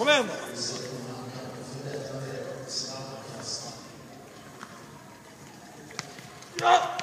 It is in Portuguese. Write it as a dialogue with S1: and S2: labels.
S1: Valendo! Ah!